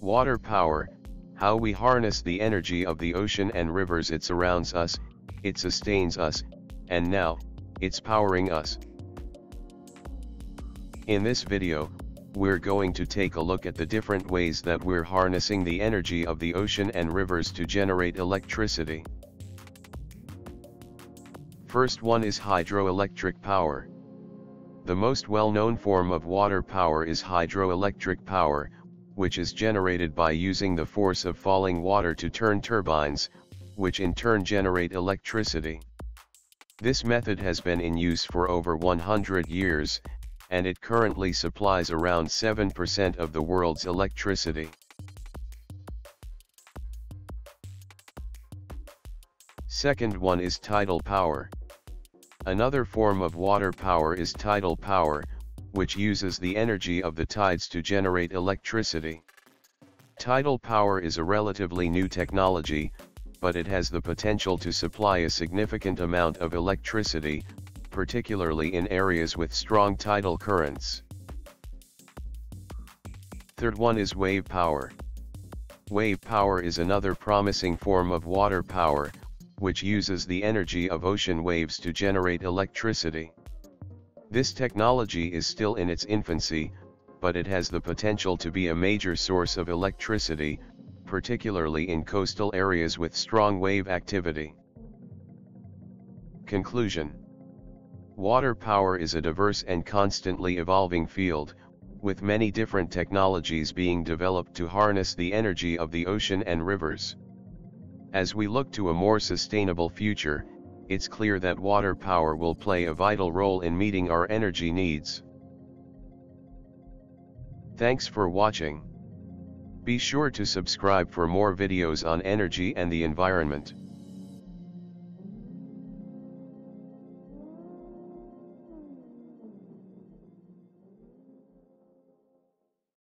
Water power, how we harness the energy of the ocean and rivers it surrounds us, it sustains us, and now, it's powering us. In this video, we're going to take a look at the different ways that we're harnessing the energy of the ocean and rivers to generate electricity. First one is hydroelectric power. The most well-known form of water power is hydroelectric power, which is generated by using the force of falling water to turn turbines, which in turn generate electricity. This method has been in use for over 100 years, and it currently supplies around 7% of the world's electricity. Second one is tidal power. Another form of water power is tidal power, which uses the energy of the tides to generate electricity. Tidal power is a relatively new technology, but it has the potential to supply a significant amount of electricity, particularly in areas with strong tidal currents. Third one is wave power. Wave power is another promising form of water power, which uses the energy of ocean waves to generate electricity. This technology is still in its infancy, but it has the potential to be a major source of electricity, particularly in coastal areas with strong wave activity. Conclusion Water power is a diverse and constantly evolving field, with many different technologies being developed to harness the energy of the ocean and rivers. As we look to a more sustainable future, it's clear that water power will play a vital role in meeting our energy needs. Thanks for watching. Be sure to subscribe for more videos on energy and the environment.